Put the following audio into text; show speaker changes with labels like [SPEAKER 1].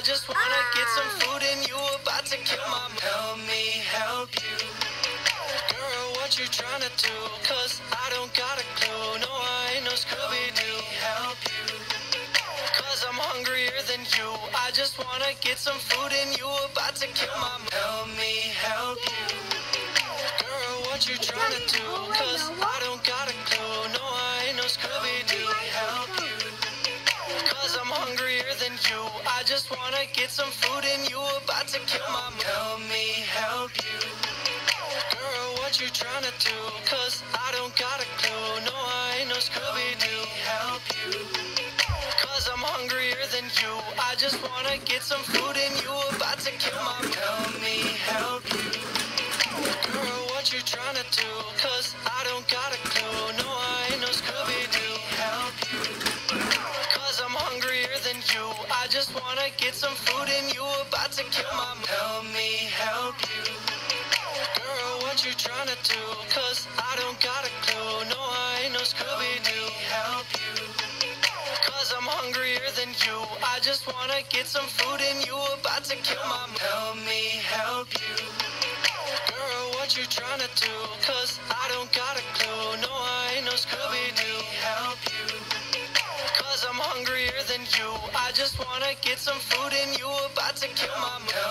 [SPEAKER 1] I just wanna get some ah. food and you about to kill my mood. Help me help you. Girl, what you trying to do? Cause I don't got a clue. No, I ain't no Scooby-Doo. Help you. Cause I'm hungrier than you. I just wanna get some food and you about to kill my mood. Help me help you. Girl, what you trying to do? Cause I don't just wanna get some food and you about to kill my mood. Help me help you. Girl, what you trying to do? Cause I don't got a clue. No, I ain't no Scooby-Doo. Help you. Cause I'm hungrier than you. I just wanna get some food and you about to kill my mood. Help me help you. Girl, what you trying to do? Cause I don't got a clue. You. I just wanna get some food and you about to kill my mood. Help me help you. Girl, what you trying to do? Cause I don't got a clue. No, I ain't no Scooby-Doo. Help you. Cause I'm hungrier than you. I just wanna get some food and you about to kill my mood. Help me help you. Girl, what you trying to do? Cause I don't got a clue. Than you. I just wanna get some food and you about to kill my mood.